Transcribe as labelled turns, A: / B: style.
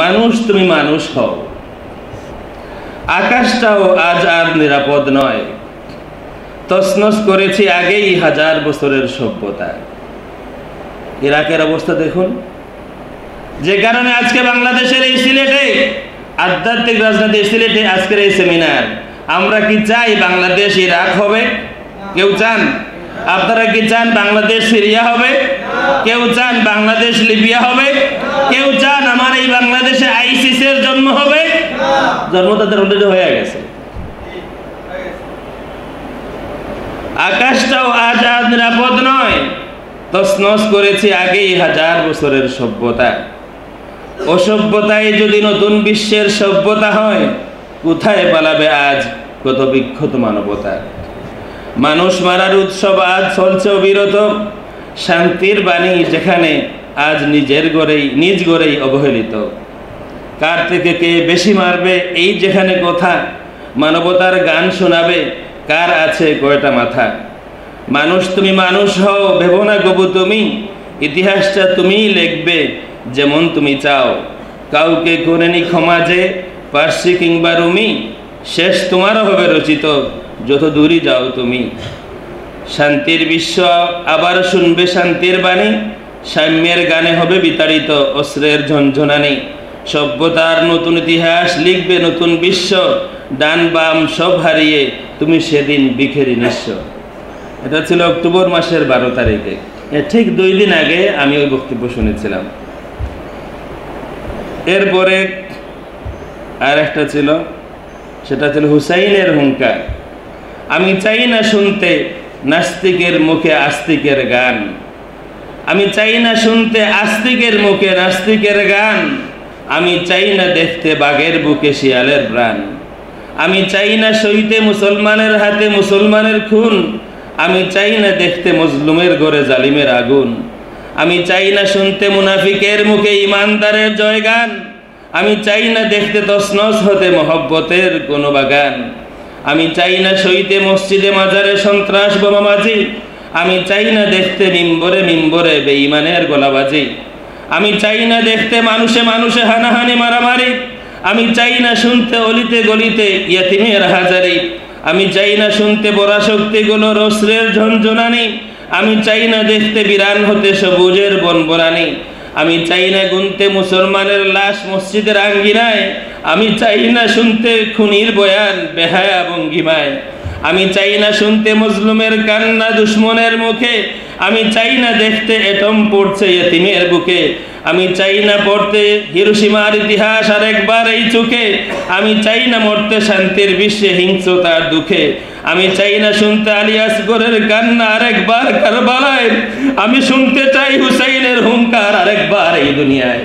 A: মানুষ, তুমি মানুষ হও। আকাশটাও আজ আর নিরাপদ নয়। তসনস করেছি আগেই হাজার বছরের সভ্যতা। ইরাকের অবস্থা দেখুন। যে কারণে আজকে বাংলাদেশের এই সিলেটে, আধ্যাত্মিক রাজনীতি সিলেটে আজকের এই সেমিনার। আমরা কি চাই বাংলাদেশ ইরাক হবে? কেউ চান? আপনারা কি চান বাংলাদেশ সিরিয়া হবে? কেউ চান বাংলাদেশ লিবিয়া হবে? কেউ চান আইসিসের জন্ম হবে? জন্ম তাদের অলরেডি হয়ে গেছে। আকাশটাও আজ আজ নিরাপদ নয়। তসনস করেছি আগেই হাজার বছরের সভ্যতা। অসভ্যতায় যদি নতুন বিশ্বের সভ্যতা হয়, কোথায় পালাবে আজ কত বিক্ষত মানবতা? মানুষ মারার উৎসব আজ চলছে অবিরত। শান্তির বাণী যেখানে আজ নিজের গড়েই নিজ গড়েই অবহেলিত। কার থেকে কে বেশি মারবে, এই যেখানে কথা, মানবতার গান শোনাবে, কার আছে কয়টা মাথা? মানুষ তুমি মানুষ হও, ভেবো না গবু তুমি, ইতিহাসটা তুমিই লিখবে যেমন তুমি চাও। কাউকে করেনি ক্ষমা যে, পার্সি কিংবা রুমি, শেষ তোমারও হবে রচিত, যত দূরই যাও তুমি। শান্তির বিশ্ব আবার শুনবে শান্তির বাণী, সাম্যের গানে হবে বিতাড়িত অস্ত্রের ঝনঝনানি। সভ্যতার নতুন ইতিহাস লিখবে নতুন বিশ্ব, ডান বাম সব হারিয়ে তুমি সেদিন বিখেরি নিঃস্ব। এটা ছিল অক্টোবর মাসের বারো তারিখে। ঠিক দুই দিন আগে আমি ওই বক্তব্য শুনেছিলাম। এরপরে আর একটা ছিল, সেটা ছিল হুসাইনের হুঙ্কার আমি চাই না শুনতে নাস্তিকের মুখে আস্তিকের গান। আমি চাই না শুনতে আস্তিকের মুখে নাস্তিকের গান। আমি চাই না দেখতে বাঘের বুকে শিয়ালের প্রাণ। আমি চাই না সইতে মুসলমানের হাতে মুসলমানের খুন। আমি চাই না দেখতে মজলুমের ঘরে জালিমের আগুন। আমি চাই না শুনতে মুনাফিকের মুখে ইমানদারের জয়গান। আমি চাই না দেখতে তসনস হতে মহব্বতের কোনো বাগান আমি চাই না সইতে মসজিদে মাজারে সন্ত্রাস বোমাবাজি। আমি চাই না দেখতে মিম্বরে মিম্বরে বেঈমানের গোলাবাজি। আমি চাই না দেখতে মানুষে মানুষে হানাহানি মারামারি। আমি চাই না শুনতে অলিতে গলিতে ইয়াতিমের হাজারি। আমি চাই না শুনতে পরাশক্তিগুলোর অস্ত্রের ঝনঝনানি। আমি চাই না দেখতে বিরান হতে সবুজের বনবরানি। আমি চাই না গুনতে মুসলমানের লাশ মসজিদের আঙ্গিনায়। আমি চাই না শুনতে খুনির বয়ান বেহায়া ভঙ্গিমায়। আমি চাই না শুনতে মজলুমের কান্না দুশ্মনের মুখে। আমি চাই না দেখতে এটম পড়ছে এতিমের বুকে। আমি চাই না পড়তে হিরোসীমার ইতিহাস আর একবার এই চোখে। আমি চাই না মরতে শান্তির বিশ্বে হিংস্রতার দুঃখে। আমি চাই না শুনতে আলিয়াসগরের কান্না আরেকবার কারবালায়। আমি শুনতে চাই হুসাইনের হুঙ্কার আরেকবার এই দুনিয়ায়।